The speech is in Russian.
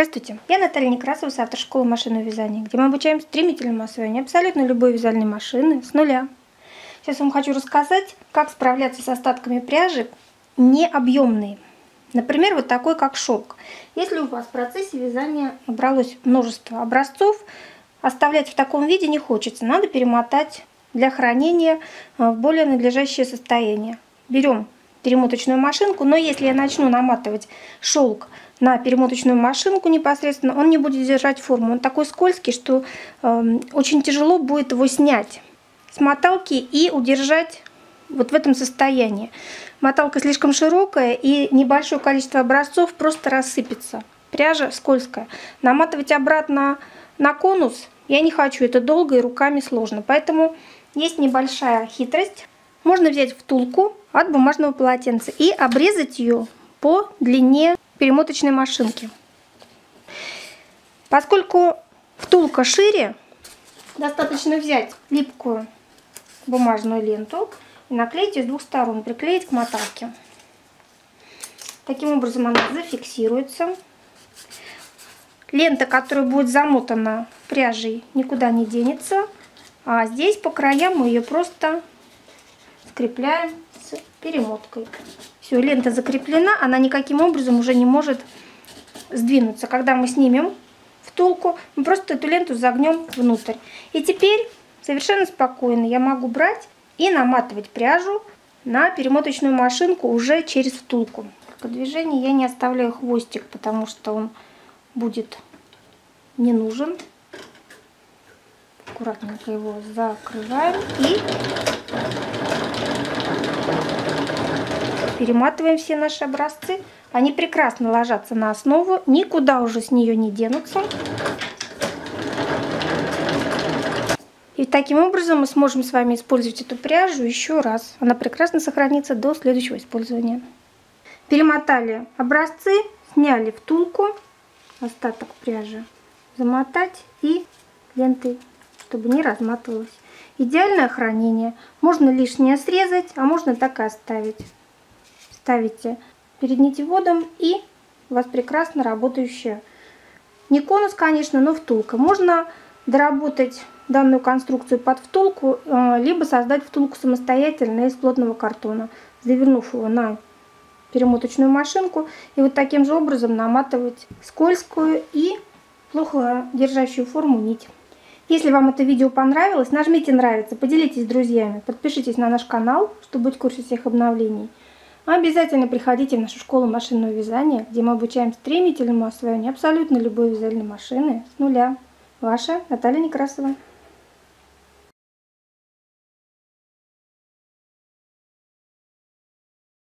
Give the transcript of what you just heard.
Здравствуйте, я Наталья Некрасова, автор школы машинного вязания, где мы обучаем стремительному освоению абсолютно любой вязальной машины с нуля. Сейчас вам хочу рассказать, как справляться с остатками пряжи необъемные. Например, вот такой, как шелк. Если у вас в процессе вязания набралось множество образцов, оставлять в таком виде не хочется. Надо перемотать для хранения в более надлежащее состояние. Берем перемоточную машинку, но если я начну наматывать шелк на перемоточную машинку непосредственно, он не будет держать форму. Он такой скользкий, что э, очень тяжело будет его снять с моталки и удержать вот в этом состоянии. Моталка слишком широкая и небольшое количество образцов просто рассыпется. Пряжа скользкая. Наматывать обратно на конус я не хочу, это долго и руками сложно. Поэтому есть небольшая хитрость. Можно взять втулку от бумажного полотенца и обрезать ее по длине перемоточной машинки. Поскольку втулка шире, достаточно взять липкую бумажную ленту и наклеить ее с двух сторон, приклеить к моталке. Таким образом она зафиксируется. Лента, которая будет замотана пряжей, никуда не денется. А здесь по краям мы ее просто скрепляем с перемоткой. Все, лента закреплена, она никаким образом уже не может сдвинуться. Когда мы снимем втулку, мы просто эту ленту загнем внутрь. И теперь совершенно спокойно я могу брать и наматывать пряжу на перемоточную машинку уже через втулку. По движению я не оставляю хвостик, потому что он будет не нужен. Аккуратненько его закрываем и перематываем все наши образцы. Они прекрасно ложатся на основу, никуда уже с нее не денутся. И таким образом мы сможем с вами использовать эту пряжу еще раз. Она прекрасно сохранится до следующего использования. Перемотали образцы, сняли втулку, остаток пряжи замотать и лентой, чтобы не разматывалось. Идеальное хранение. Можно лишнее срезать, а можно так и оставить ставите перед нитеводом и у вас прекрасно работающая не конус, конечно, но втулка. Можно доработать данную конструкцию под втулку, э, либо создать втулку самостоятельно из плотного картона, завернув его на перемоточную машинку и вот таким же образом наматывать скользкую и плохо держащую форму нить. Если вам это видео понравилось, нажмите нравится, поделитесь с друзьями, подпишитесь на наш канал, чтобы быть в курсе всех обновлений. Обязательно приходите в нашу школу машинного вязания, где мы обучаем стремительному освоению абсолютно любой вязальной машины с нуля. Ваша Наталья Некрасова.